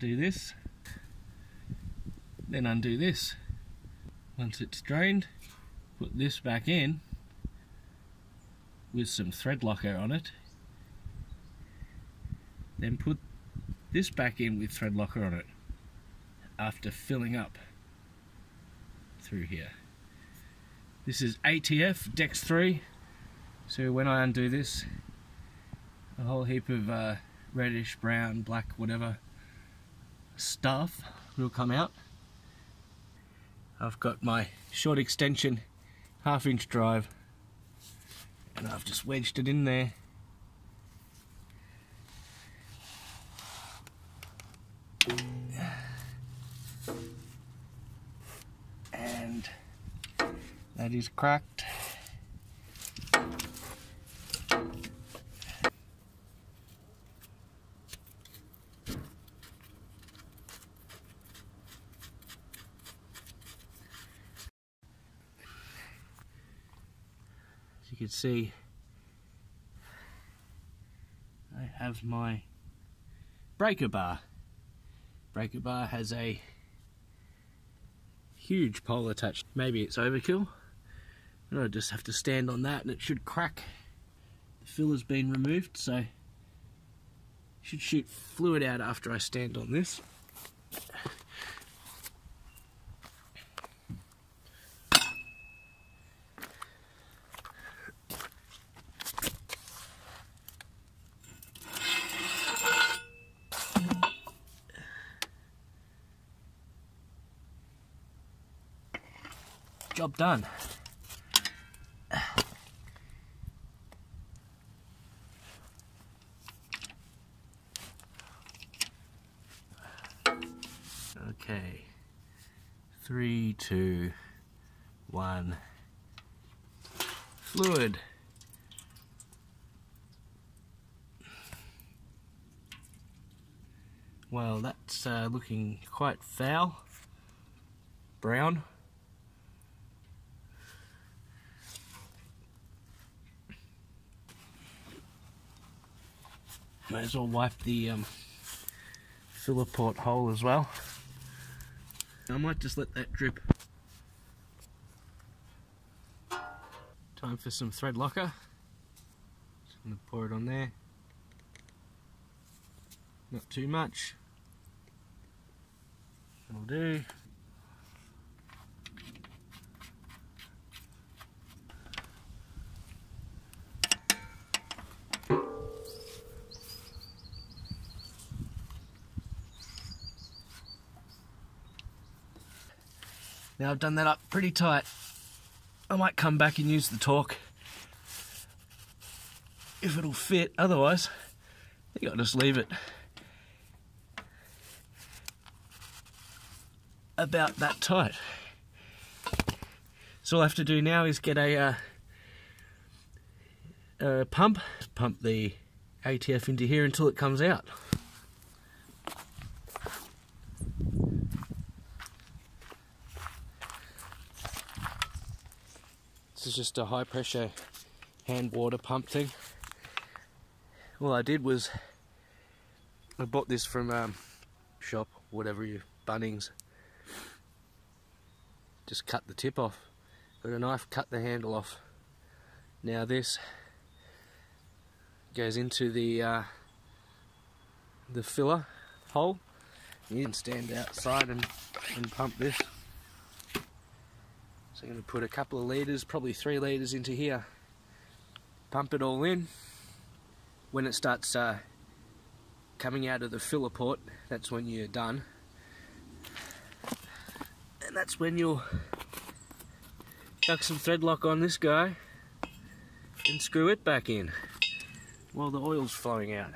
undo this, then undo this. Once it's drained, put this back in with some thread locker on it. Then put this back in with thread locker on it after filling up through here. This is ATF Dex 3 so when I undo this a whole heap of uh, reddish, brown, black, whatever stuff will come out. I've got my short extension half inch drive and I've just wedged it in there and that is cracked you can see, I have my breaker bar. Breaker bar has a huge pole attached. Maybe it's overkill. I just have to stand on that and it should crack. The filler's been removed, so should shoot fluid out after I stand on this. Job done. Okay. Three, two, one. Fluid. Well, that's uh, looking quite foul. Brown. Might as well wipe the um, filler port hole as well. I might just let that drip. Time for some thread locker. Just gonna pour it on there. Not too much. That'll do. Now I've done that up pretty tight. I might come back and use the torque if it'll fit. Otherwise, I think I'll just leave it about that tight. So all I have to do now is get a, uh, a pump, pump the ATF into here until it comes out. Is just a high pressure hand water pump thing. All I did was I bought this from um, shop, whatever you, Bunnings. Just cut the tip off. Got a knife, cut the handle off. Now this goes into the uh, the filler hole. You can stand outside and, and pump this. So I'm going to put a couple of litres, probably three litres into here. Pump it all in. When it starts uh, coming out of the filler port, that's when you're done. And that's when you'll chuck some thread lock on this guy and screw it back in while the oil's flowing out.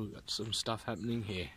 We've got some stuff happening here.